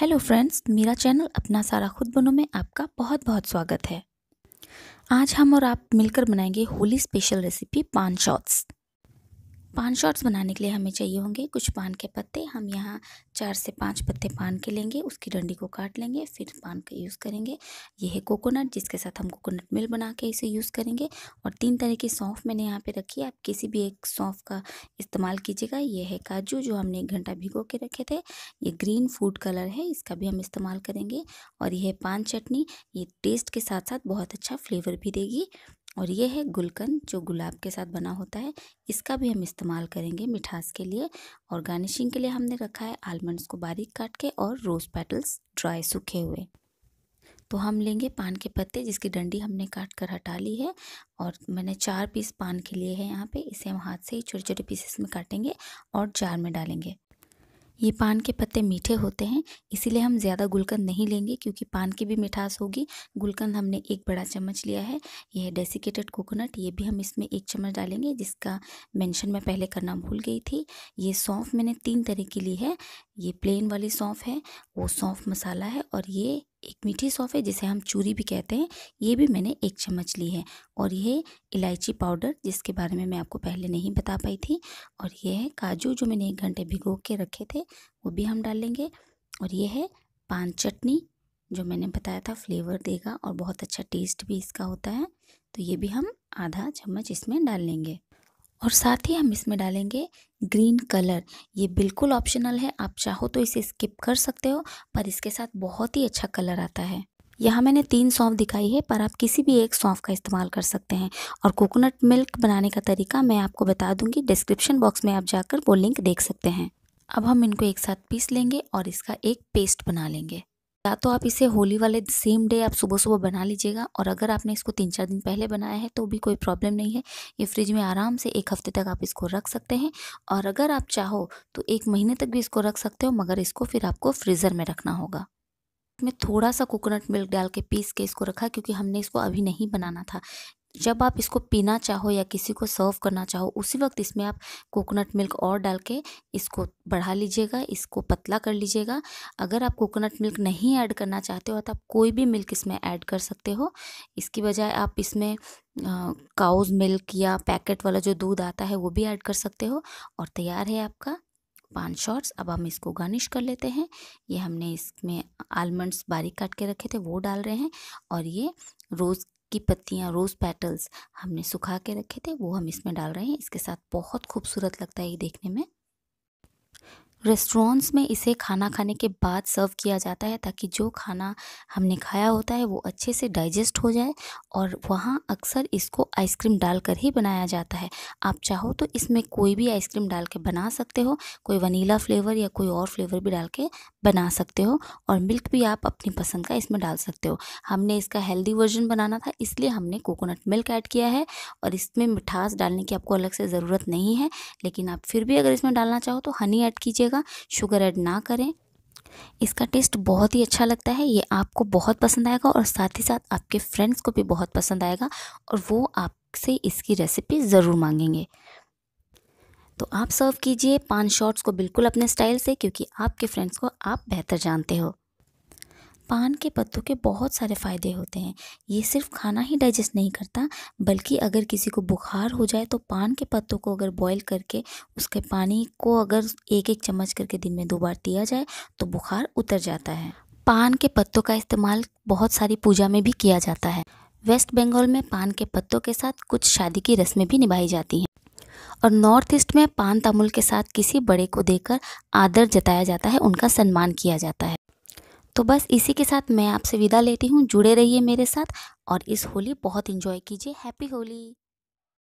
Hello friends मेरा channel अपना सारा खुद बनो में आपका बहुत बहुत स्वागत है। आज हम और आप मिलकर बनाएँगे Holi special recipe paan shots paan shots बनाने के लिए हमें चाहिए होंगे कुछ पान के पत्ते। हम यहाँ चार से पाँच पत्ते पान के लेंगे, उसकी डंडी को काट लेंगे, फिर पान का यूज़ करेंगे। ये है कोकोनट, जिसके साथ हम कोकोनट मिल बना के इसे यूज़ करेंगे। और तीन तरह की सौंफ मैंने यहाँ पे रखी है, आप किसी भी एक सौंफ का इस्तेमाल कीजिएगा। ये है काजू, जो हमने एक घंटा भिगो के रखे थे। ये ग्रीन फ़ूड कलर है, इसका भी हम इस्तेमाल करेंगे। और यह है पान चटनी, ये टेस्ट के साथ साथ बहुत अच्छा फ्लेवर भी देगी। और ये है गुलकंद जो गुलाब के साथ बना होता है। इसका भी हम इस्तेमाल करेंगे मिठास के लिए और गार्निशिंग के लिए हमने रखा है आलमंड्स को बारीक काट के और रोज़ पेटल्स ड्राई सूखे हुए। तो हम लेंगे पान के पत्ते जिसकी डंडी हमने काट कर हटा ली है और मैंने चार पीस पान के लिए है यहाँ पे। इसे हम हाथ से ही छोटे छोटे पीसेस में काटेंगे और जार में डालेंगे। ये पान के पत्ते मीठे होते हैं, इसीलिए हम ज़्यादा गुलकंद नहीं लेंगे क्योंकि पान की भी मिठास होगी। गुलकंद हमने एक बड़ा चम्मच लिया है यह है डेसिकेटेड कोकोनट ये भी हम इसमें एक चम्मच डालेंगे, जिसका मेंशन मैं पहले करना भूल गई थी। ये सौंफ मैंने तीन तरह की ली है, ये प्लेन वाली सौंफ है, वो सौंफ मसाला है और ये एक मीठी सौंफ है, जिसे हम चूरी भी कहते हैं। ये भी मैंने एक चम्मच ली है और ये इलायची पाउडर, जिसके बारे में मैं आपको पहले नहीं बता पाई थी। और ये है काजू, जो मैंने एक घंटे भिगो के रखे थे, वो भी हम डाल लेंगे। और ये है पान चटनी, जो मैंने बताया था, फ्लेवर देगा और बहुत अच्छा टेस्ट भी इसका होता है। तो ये भी हम आधा चम्मच इसमें डाल लेंगे। और साथ ही हम इसमें डालेंगे ग्रीन कलर ये बिल्कुल ऑप्शनल है, आप चाहो तो इसे स्किप कर सकते हो, पर इसके साथ बहुत ही अच्छा कलर आता है। यहाँ मैंने तीन सौंफ दिखाई है, पर आप किसी भी एक सौंफ का इस्तेमाल कर सकते हैं। और कोकोनट मिल्क बनाने का तरीका मैं आपको बता दूँगी डिस्क्रिप्शन बॉक्स में आप जाकर वो लिंक देख सकते हैं। अब हम इनको एक साथ पीस लेंगे और इसका एक पेस्ट बना लेंगे। या तो आप इसे होली वाले सेम डे आप सुबह सुबह बना लीजिएगा और अगर आपने इसको तीन चार दिन पहले बनाया है तो भी कोई प्रॉब्लम नहीं है। ये फ्रिज में आराम से एक हफ़्ते तक आप इसको रख सकते हैं और अगर आप चाहो तो एक महीने तक भी इसको रख सकते हो, मगर इसको फिर आपको फ्रीज़र में रखना होगा। मैं थोड़ा सा कोकोनट मिल्क डाल के पीस के इसको रखा, क्योंकि हमने इसको अभी नहीं बनाना था। जब आप इसको पीना चाहो या किसी को सर्व करना चाहो, उसी वक्त इसमें आप कोकोनट मिल्क और डाल के इसको बढ़ा लीजिएगा, इसको पतला कर लीजिएगा। अगर आप कोकोनट मिल्क नहीं ऐड करना चाहते हो तो आप कोई भी मिल्क इसमें ऐड कर सकते हो। इसकी बजाय आप इसमें काउज मिल्क या पैकेट वाला जो दूध आता है, वो भी ऐड कर सकते हो। और तैयार है आपका पान शॉट्स अब हम इसको गार्निश कर लेते हैं। ये हमने इसमें आलमंड्स बारीक काट के रखे थे, वो डाल रहे हैं। और ये रोज़ की पत्तियाँ रोज़ पेटल्स हमने सुखा के रखे थे, वो हम इसमें डाल रहे हैं। इसके साथ बहुत खूबसूरत लगता है ये देखने में। रेस्टोरेंट्स में इसे खाना खाने के बाद सर्व किया जाता है ताकि जो खाना हमने खाया होता है वो अच्छे से डाइजेस्ट हो जाए और वहाँ अक्सर इसको आइसक्रीम डालकर ही बनाया जाता है। आप चाहो तो इसमें कोई भी आइसक्रीम डाल के बना सकते हो, कोई वनीला फ्लेवर या कोई और फ्लेवर भी डाल के बना सकते हो और मिल्क भी आप अपनी पसंद का इसमें डाल सकते हो। हमने इसका हेल्दी वर्जन बनाना था, इसलिए हमने कोकोनट मिल्क ऐड किया है और इसमें मिठास डालने की आपको अलग से ज़रूरत नहीं है, लेकिन आप फिर भी अगर इसमें डालना चाहो तो हनी ऐड कीजिएगा। शुगर ऐड ना करें। इसका टेस्ट बहुत ही अच्छा लगता है, ये आपको बहुत पसंद आएगा और साथ ही साथ आपके फ्रेंड्स को भी बहुत पसंद आएगा और वो आपसे इसकी रेसिपी ज़रूर मांगेंगे। तो आप सर्व कीजिए पान शॉट्स को बिल्कुल अपने स्टाइल से, क्योंकि आपके फ्रेंड्स को आप बेहतर जानते हो। पान के पत्तों के बहुत सारे फ़ायदे होते हैं। ये सिर्फ़ खाना ही डाइजेस्ट नहीं करता, बल्कि अगर किसी को बुखार हो जाए तो पान के पत्तों को अगर बॉईल करके उसके पानी को अगर एक एक चम्मच करके दिन में दो बार दिया जाए तो बुखार उतर जाता है। पान के पत्तों का इस्तेमाल बहुत सारी पूजा में भी किया जाता है। वेस्ट बंगाल में पान के पत्तों के साथ कुछ शादी की रस्में भी निभाई जाती हैं। और नॉर्थ ईस्ट में पान तामुल के साथ किसी बड़े को देकर आदर जताया जाता है, उनका सम्मान किया जाता है। तो बस इसी के साथ मैं आपसे विदा लेती हूँ। जुड़े रहिए मेरे साथ और इस होली बहुत इंजॉय कीजिए। हैप्पी होली!